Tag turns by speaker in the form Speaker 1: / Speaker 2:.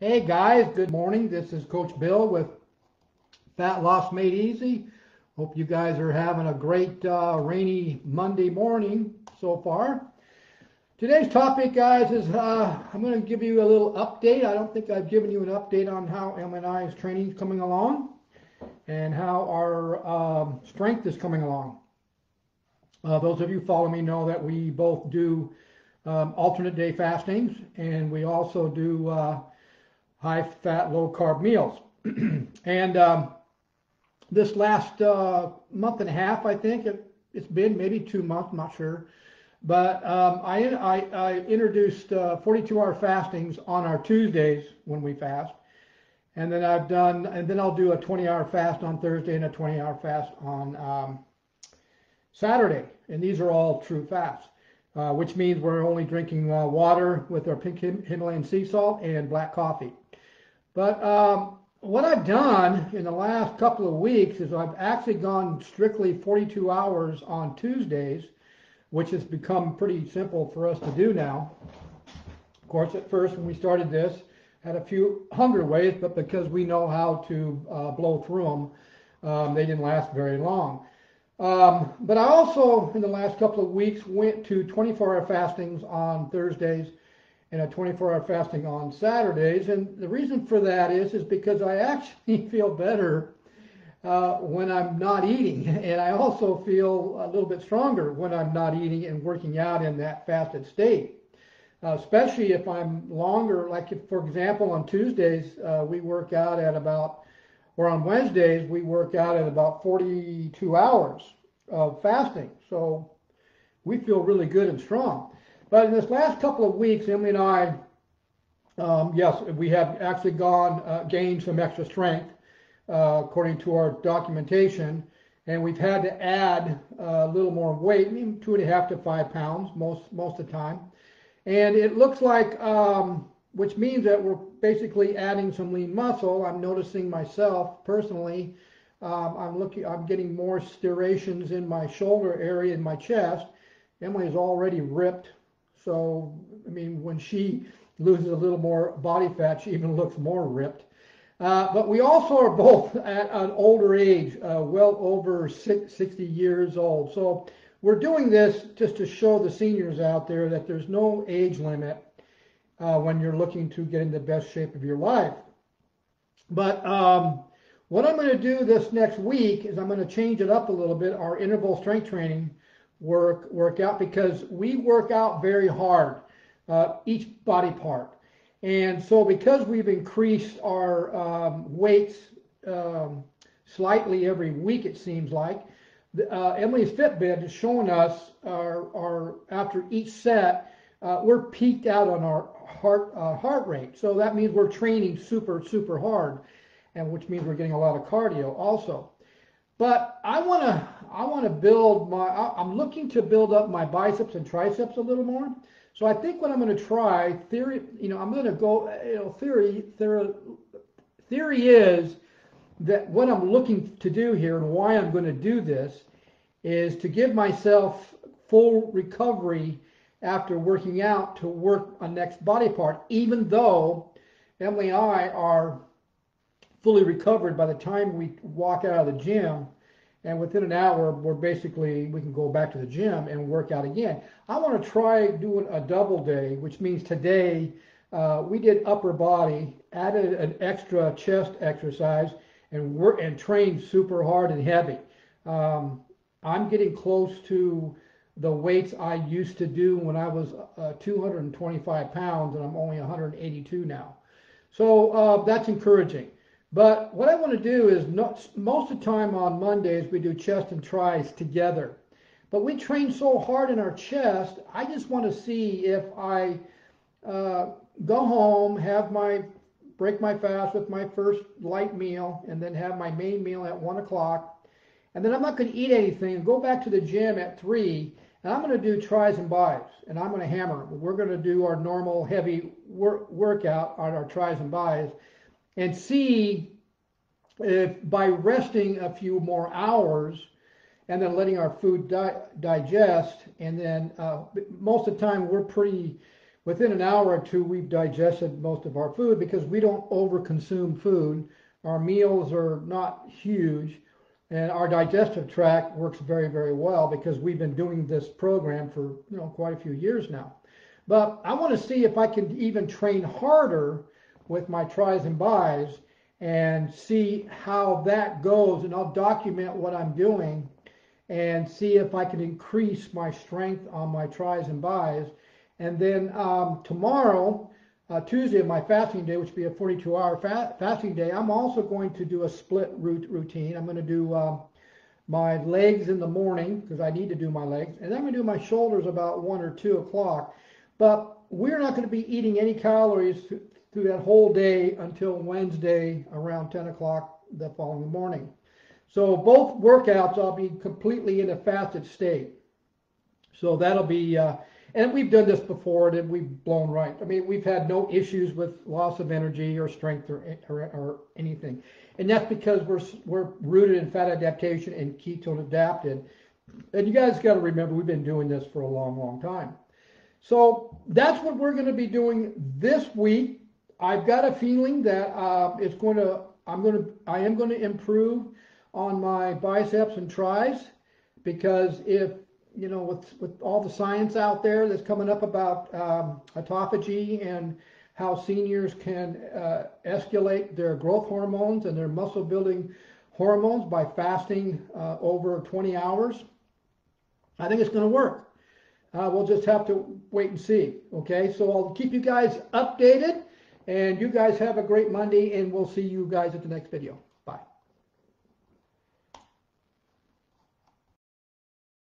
Speaker 1: Hey guys, good morning. This is Coach Bill with Fat Loss Made Easy. Hope you guys are having a great uh, rainy Monday morning so far. Today's topic, guys, is uh, I'm going to give you a little update. I don't think I've given you an update on how MNI's training is training coming along and how our um, strength is coming along. Uh, those of you follow me know that we both do um, alternate day fastings and we also do uh, high fat, low carb meals. and um, this last uh, month and a half, I think it, has been maybe two months, I'm not sure. But um, I, I, I, introduced 42-hour uh, fastings on our Tuesdays when we fast, and then I've done, and then I'll do a 20-hour fast on Thursday and a 20-hour fast on um, Saturday, and these are all true fasts, uh, which means we're only drinking uh, water with our pink Himalayan sea salt and black coffee. But um, what I've done in the last couple of weeks is I've actually gone strictly 42 hours on Tuesdays, which has become pretty simple for us to do now. Of course, at first when we started this, had a few hunger ways, but because we know how to uh, blow through them, um, they didn't last very long. Um, but I also, in the last couple of weeks, went to 24-hour fastings on Thursdays and a 24-hour fasting on Saturdays. And the reason for that is, is because I actually feel better uh, when I'm not eating. And I also feel a little bit stronger when I'm not eating and working out in that fasted state. Uh, especially if I'm longer, like if, for example, on Tuesdays, uh, we work out at about, or on Wednesdays, we work out at about 42 hours of fasting. So we feel really good and strong. But in this last couple of weeks, Emily and I, um, yes, we have actually gone, uh, gained some extra strength uh, according to our documentation. And we've had to add uh, a little more weight, two and a half to five pounds most, most of the time. And it looks like, um, which means that we're basically adding some lean muscle. I'm noticing myself personally, um, I'm looking, I'm getting more striations in my shoulder area in my chest. Emily is already ripped so, I mean, when she loses a little more body fat, she even looks more ripped. Uh, but we also are both at an older age, uh, well over 60 years old. So we're doing this just to show the seniors out there that there's no age limit uh, when you're looking to get in the best shape of your life. But um, what I'm going to do this next week is I'm going to change it up a little bit, our interval strength training work work out because we work out very hard uh, each body part. And so because we've increased our um, weights um, slightly every week it seems like uh, Emily's Fitbit is showing us our, our after each set uh, we're peaked out on our heart uh, heart rate. So that means we're training super super hard and which means we're getting a lot of cardio also. But I want to I want to build my I'm looking to build up my biceps and triceps a little more. So I think what I'm going to try theory, you know, I'm going to go you know theory theory theory is that what I'm looking to do here and why I'm going to do this is to give myself full recovery after working out to work on next body part, even though Emily and I are fully recovered by the time we walk out of the gym. And within an hour, we're basically, we can go back to the gym and work out again. I want to try doing a double day, which means today uh, we did upper body, added an extra chest exercise, and work and trained super hard and heavy. Um, I'm getting close to the weights I used to do when I was uh, 225 pounds, and I'm only 182 now. So uh, that's encouraging. But what I want to do is not, most of the time on Mondays we do chest and tries together. But we train so hard in our chest, I just want to see if I uh, go home, have my break my fast with my first light meal, and then have my main meal at one o'clock. And then I'm not going to eat anything go back to the gym at three. And I'm going to do tries and bis, and I'm going to hammer. We're going to do our normal heavy work, workout on our tries and bis and see if by resting a few more hours and then letting our food di digest and then uh, most of the time we're pretty within an hour or two, we've digested most of our food because we don't overconsume food. Our meals are not huge, and our digestive tract works very, very well because we've been doing this program for you know quite a few years now. But I want to see if I can even train harder with my tries and bis and see how that goes, and I'll document what I'm doing and see if I can increase my strength on my tries and bis. And then um, tomorrow, uh, Tuesday, my fasting day, which will be a 42 hour fa- fasting day, I'm also going to do a split routine. I'm going to do um, my legs in the morning because I need to do my legs, and then I'm going to do my shoulders about 1 or 2 o'clock. But we're not going to be eating any calories through that whole day until Wednesday around 10 o'clock the following morning. So both workouts, I'll be completely in a fasted state. So that'll be, uh, and we've done this before and we've blown right. I mean, we've had no issues with loss of energy or strength or, or, or anything. And that's because we're, we're rooted in fat adaptation and ketone adapted. And you guys got to remember, we've been doing this for a long, long time. So that's what we're going to be doing this week. I've got a feeling that uh, it's going to, I'm going to, I am going to improve on my biceps and tries because if you know with with all the science out there that's coming up about um, autophagy and how seniors can uh, escalate their growth hormones and their muscle building hormones by fasting uh, over 20 hours i think it's going to work. Uh, we'll just have to wait and see okay? So i'll keep you guys updated and you guys have a great monday and we'll see you guys at the next video